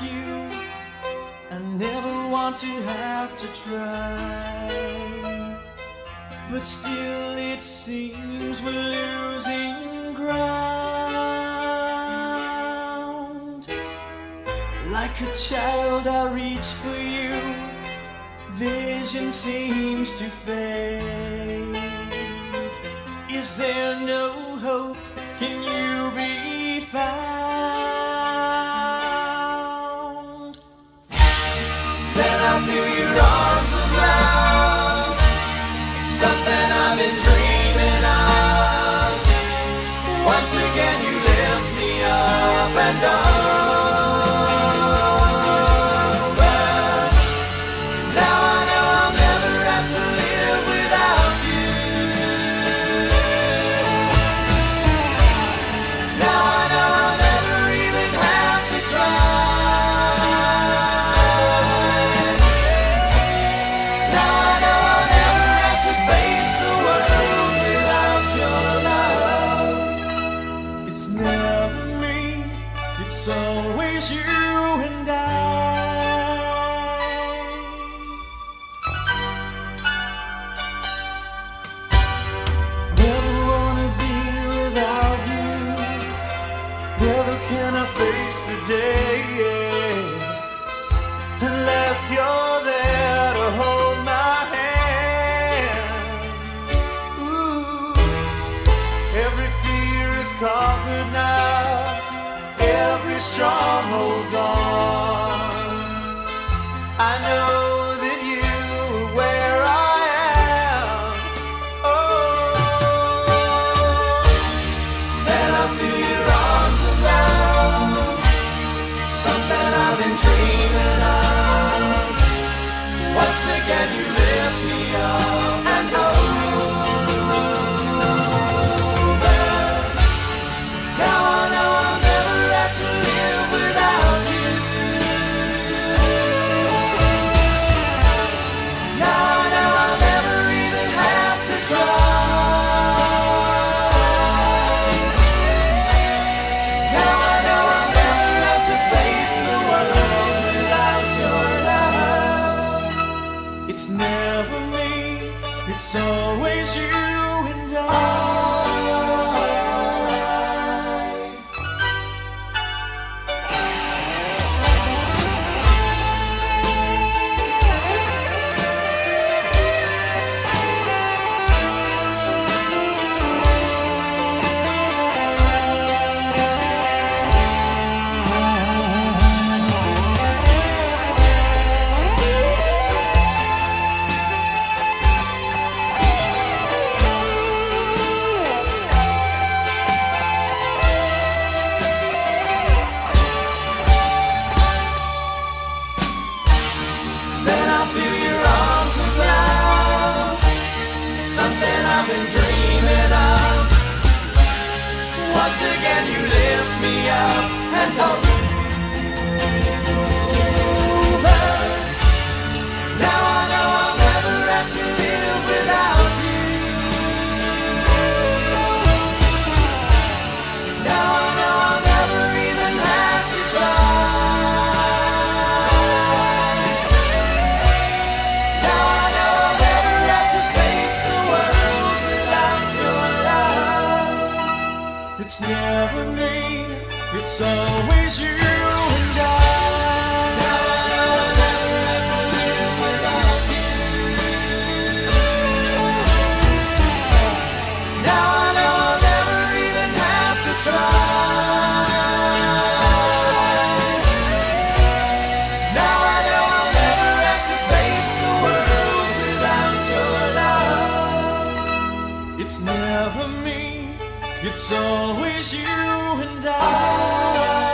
you. I never want to have to try. But still it seems we're losing ground. Like a child I reach for you. Vision seems to fade. Is there no hope something I've been dreaming of. Once again, you lift me up and up. stronghold gone. I know. It's always you. something I've been dreaming of. Once again, you lift me up and It's never me, it's always you and I. It's always you and I.